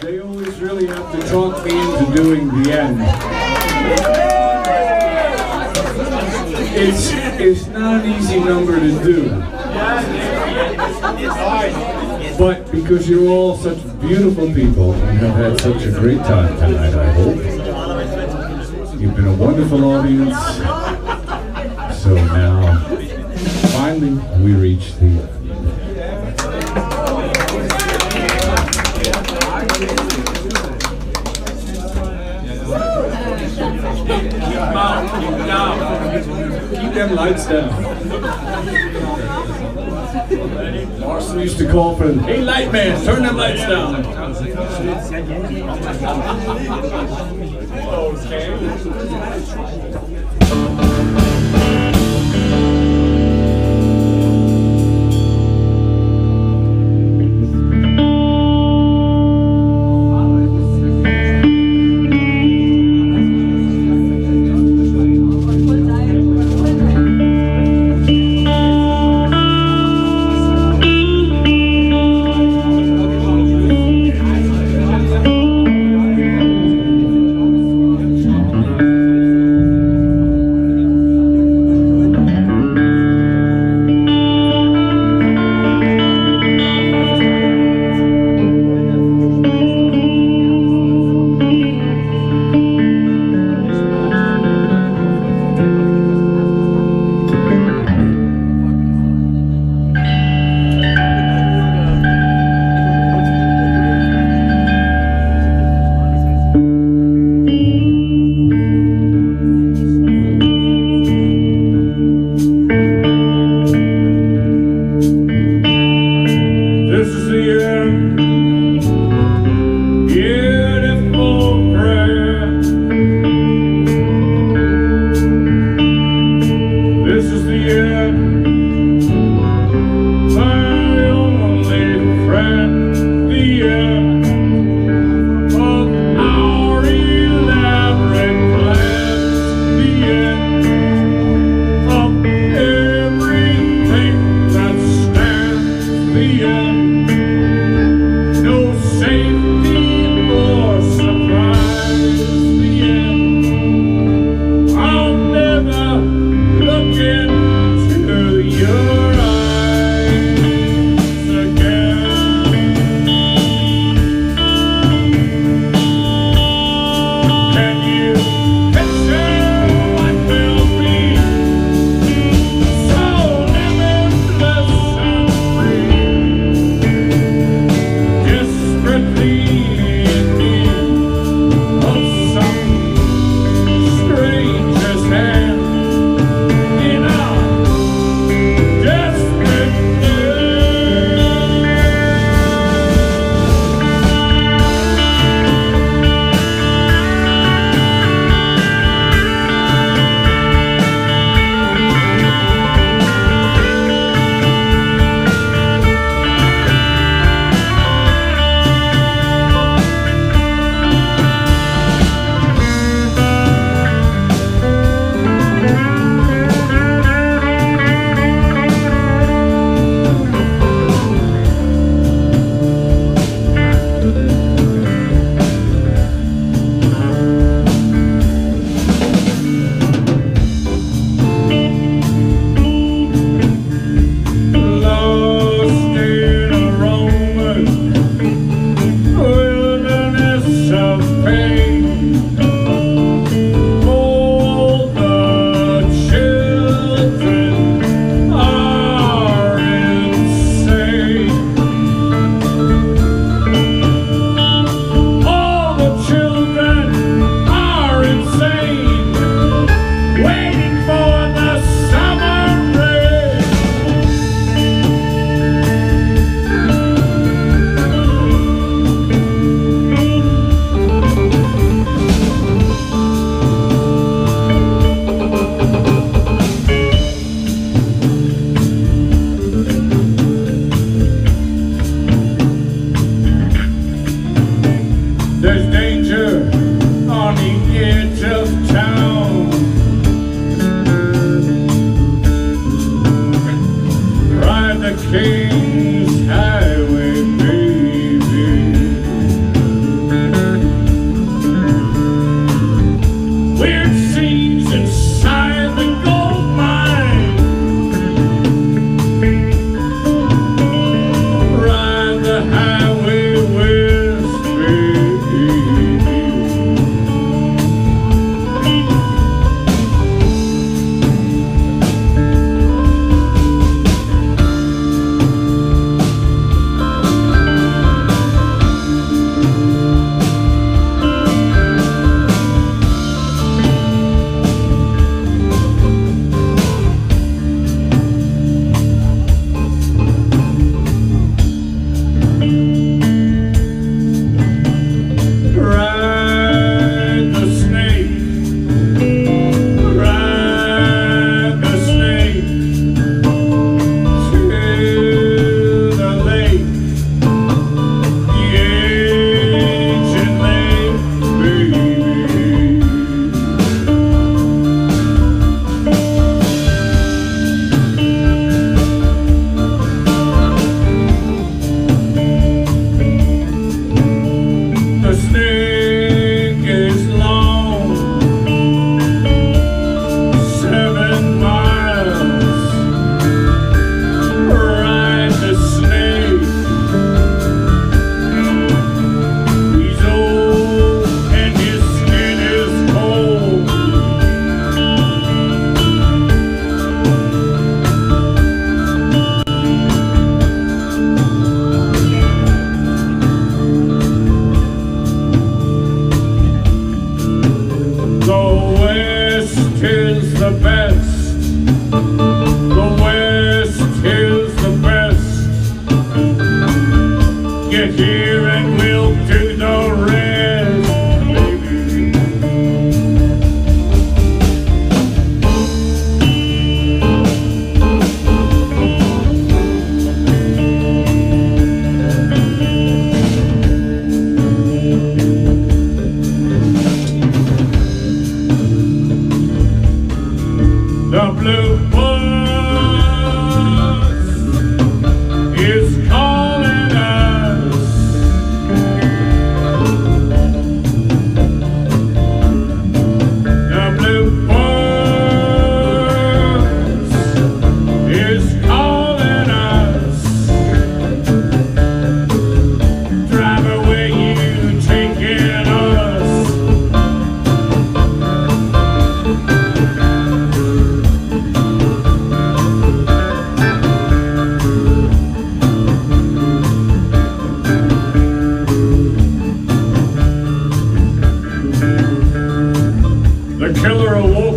They always really have to talk me into doing the end. It's, it's not an easy number to do. But because you're all such beautiful people and have had such a great time tonight, I hope. You've been a wonderful audience. So now, finally, we reach the Keep them lights down. Marcel used to call for, hey light man, turn them lights down. This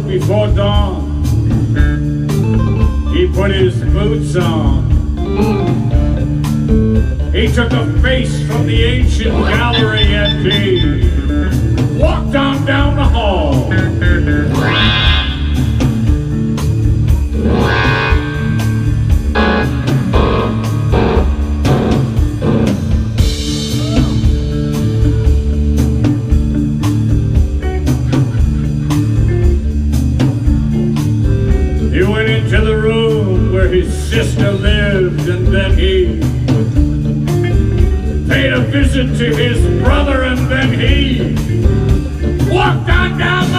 before dawn. He put his boots on. He took a face from the ancient gallery at me, walked on down the sister lived and then he paid a visit to his brother and then he walked on down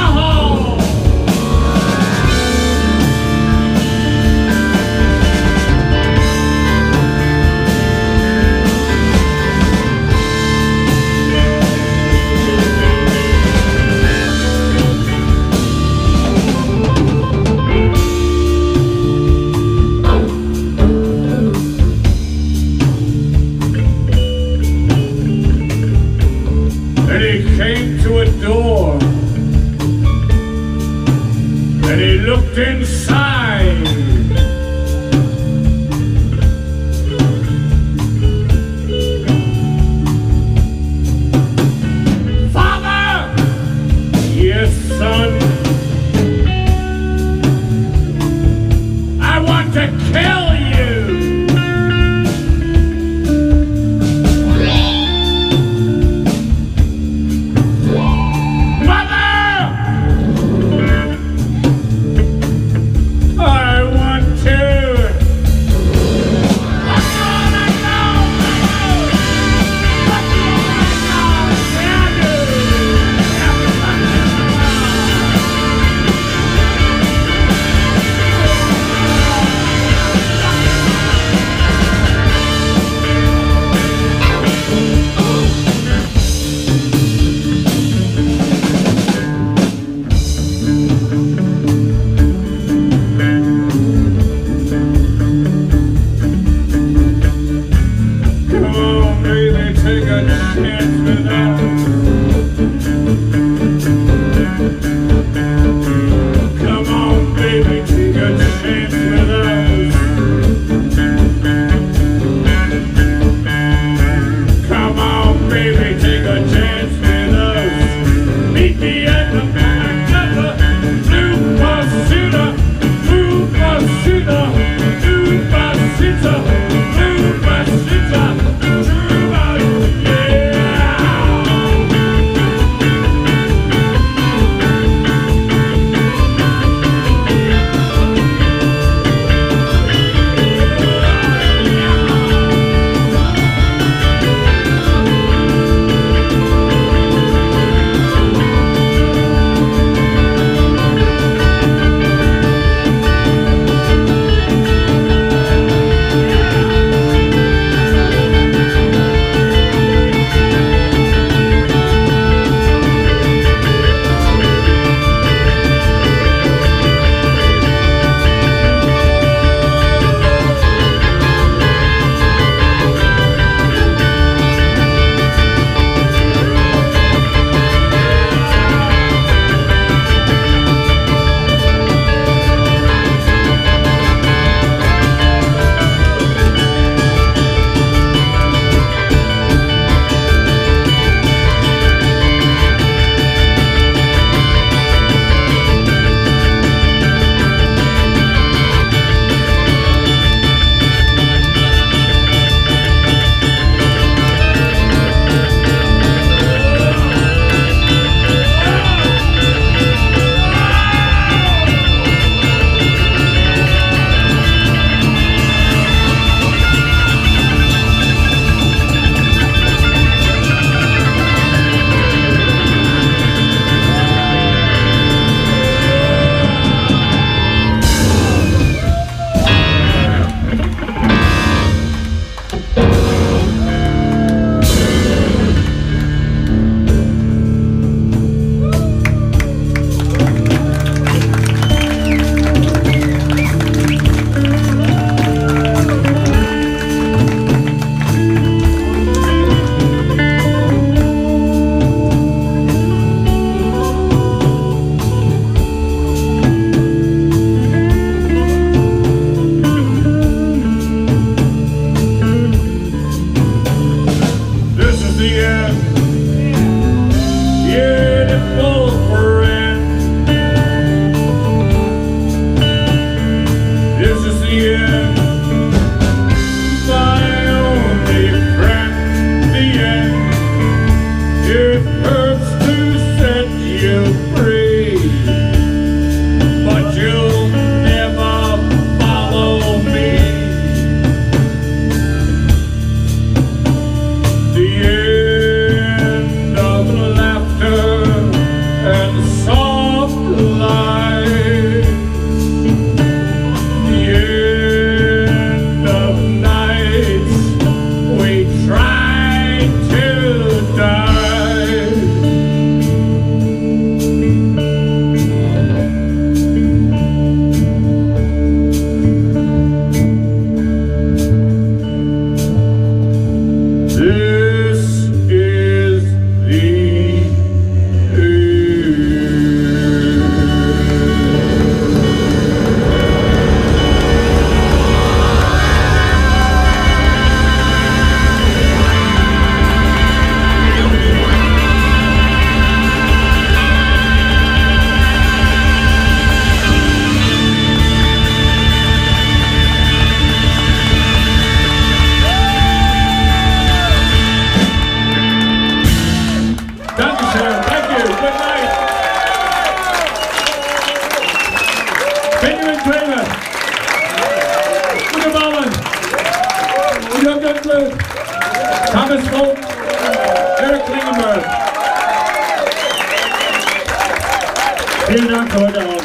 Vielen Dank heute.